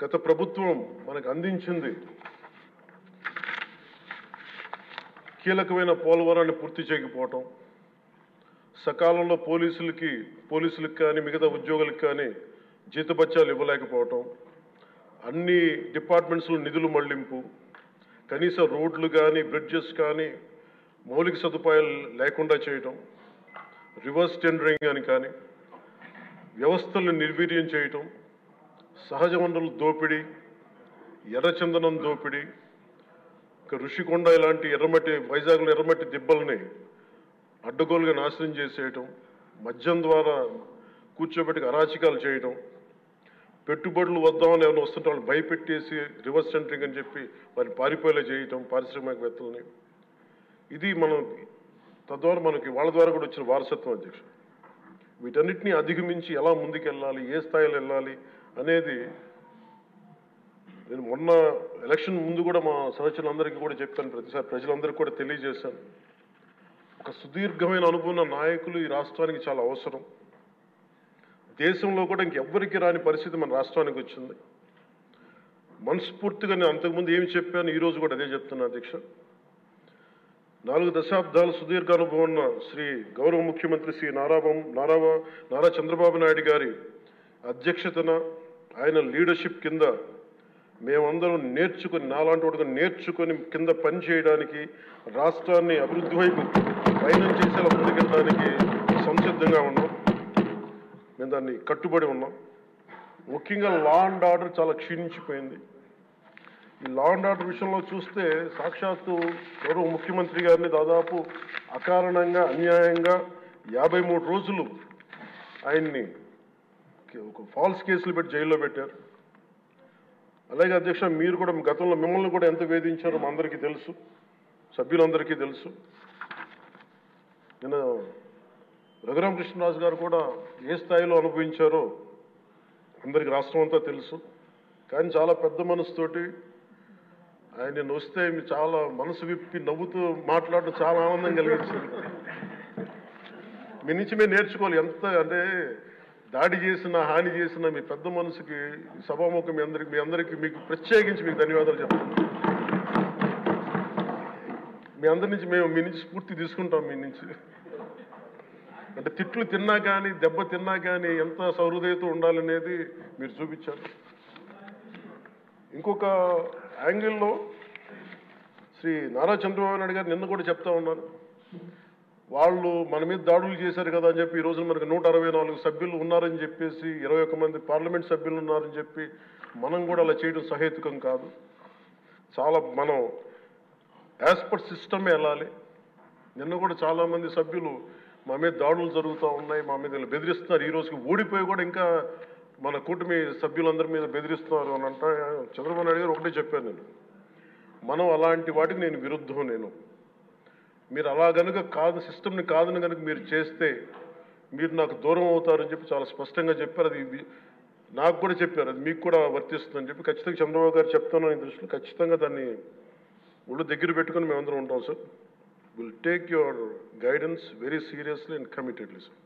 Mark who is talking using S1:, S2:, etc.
S1: గత ప్రభుత్వం మనకు అందించింది కీలకమైన పోలవరాన్ని పూర్తి చేయకపోవటం సకాలంలో పోలీసులకి పోలీసులకు కానీ మిగతా ఉద్యోగులకు కానీ జీతభత్యాలు ఇవ్వలేకపోవటం అన్ని డిపార్ట్మెంట్స్లో నిధులు మళ్ళింపు కనీస రోడ్లు కానీ బ్రిడ్జెస్ కానీ మౌలిక సదుపాయాలు లేకుండా చేయటం రివర్స్ టెండరింగ్ అని కానీ వ్యవస్థలను నిర్వీర్యం చేయటం సహజ వనరుల దోపిడీ ఎర్రచందనం దోపిడీ ఇక ఋషికొండ ఇలాంటి ఎర్రమట్టి వైజాగ్లో ఎర్రమట్టి దిబ్బల్ని అడ్డగోలుగా నాశనం చేసేయటం మద్యం ద్వారా కూర్చోబెట్టి అరాచకాలు చేయటం పెట్టుబడులు వద్దామని ఎవరైనా వస్తుంటే వాళ్ళు భయపెట్టేసి రివర్స్ సెంటరింగ్ అని చెప్పి వారిని పారిపోయేలా చేయటం పారిశ్రామికవేత్తలని. ఇది మనం తద్వారా మనకి వాళ్ళ ద్వారా కూడా వచ్చిన వారసత్వం అధ్యక్ష వీటన్నిటిని అధిగమించి ఎలా ముందుకెళ్ళాలి ఏ స్థాయిలో వెళ్ళాలి అనేది నేను మొన్న ఎలక్షన్ ముందు కూడా మా సహచరులందరికీ కూడా చెప్పాను ప్రతిసారి ప్రజలందరికీ కూడా తెలియజేశాను. ఒక సుదీర్ఘమైన అనుభవం నాయకులు ఈ రాష్ట్రానికి చాలా అవసరం. దేశంలో కూడా ఇంకెవ్వరికి రాని పరిస్థితి మన రాష్ట్రానికి వచ్చింది. మనస్ఫూర్తిగా నేను అంతకుముందు ఏమి చెప్పాను ఈరోజు కూడా అదే చెప్తున్నా అధ్యక్ష. నాలుగు దశాబ్దాల సుదీర్ఘ అనుభవం ఉన్న శ్రీ గౌరవ ముఖ్యమంత్రి శ్రీ నారాబం నారా నారా చంద్రబాబు నాయుడు గారి అధ్యక్షతన ఆయన లీడర్షిప్ కింద మేమందరం నేర్చుకుని నాలాంటి వాడుగా నేర్చుకొని కింద పని చేయడానికి రాష్ట్రాన్ని అభివృద్ధి వైపు పయనం చేసేలా ముందుకెళ్ళడానికి సంసిద్ధంగా ఉన్నాం. మేము దాన్ని కట్టుబడి ఉన్నాం. ముఖ్యంగా లా అండ్ ఆర్డర్ చాలా క్షీణించిపోయింది. ఈ లా అండ్ ఆర్డర్ విషయంలో చూస్తే సాక్షాత్తు గౌరవ ముఖ్యమంత్రి గారిని దాదాపు అకారణంగా అన్యాయంగా యాభై మూడు రోజులు ఆయన్ని ఒక ఫాల్స్ కేసులు పెట్టి జైల్లో పెట్టారు. అలాగే అధ్యక్ష మీరు కూడా గతంలో మిమ్మల్ని కూడా ఎంత వేధించారో మా అందరికీ తెలుసు. సభ్యులందరికీ తెలుసు. నేను రఘురామకృష్ణరాజు గారు కూడా ఏ స్థాయిలో అనుభవించారో అందరికి రాష్ట్రం అంతా తెలుసు. కానీ చాలా పెద్ద మనసుతోటి ఆయన నేను వస్తే చాలా మనసు విప్పి నవ్వుతూ మాట్లాడడం చాలా ఆనందం కలిగించింది. మీ నుంచి మేము నేర్చుకోవాలి. ఎంత అంటే దాడి చేసిన హాని చేసిన మీ పెద్ద మనసుకి సభాముఖం మీ అందరికి మీ అందరికీ మీకు ప్రత్యేకించి మీకు ధన్యవాదాలు చెప్తాను మీ అందరి నుంచి మేము మీ నుంచి స్ఫూర్తి తీసుకుంటాం మీ నుంచి. అంటే తిట్లు తిన్నా కానీ దెబ్బ తిన్నా కానీ ఎంత సౌహృదయత ఉండాలనేది మీరు చూపించారు. ఇంకొక యాంగిల్లో శ్రీ నారా చంద్రబాబు నాయుడు గారు నిన్న కూడా చెప్తా ఉన్నారు. వాళ్ళు మన మీద దాడులు చేశారు కదా అని చెప్పి ఈ రోజున మనకు నూట అరవై నాలుగు సభ్యులు ఉన్నారని చెప్పేసి ఇరవై ఒక్క మంది పార్లమెంట్ సభ్యులు ఉన్నారని చెప్పి మనం కూడా అలా చేయడం సహేతుకం కాదు. చాలా మనం యాజ్ పర్ సిస్టమే వెళ్ళాలి. నిన్న కూడా చాలామంది సభ్యులు మా మీద దాడులు జరుగుతూ ఉన్నాయి మా మీద ఇలా బెదిరిస్తున్నారు. ఈ రోజుకి ఓడిపోయి కూడా ఇంకా మన కూటమి సభ్యులందరి మీద బెదిరిస్తున్నారు అని అంటే చంద్రబాబు నాయుడు గారు ఒకటే చెప్పాను నేను. మనం అలాంటి వాటికి నేను విరుద్ధం నేను. మీరు అలా గనుక కాదు సిస్టమ్ని కాదని కనుక మీరు చేస్తే మీరు నాకు దూరం అవుతారని చెప్పి చాలా స్పష్టంగా చెప్పారు. అది నాకు కూడా చెప్పారు. అది మీకు కూడా వర్తిస్తుందని చెప్పి ఖచ్చితంగా చంద్రబాబు గారు చెప్తాను ఈ దృష్టిలో ఖచ్చితంగా దాన్ని ఒళ్ళు దగ్గర పెట్టుకుని మేమందరం ఉంటాం sir. Will take your guidance very seriously and committedly sir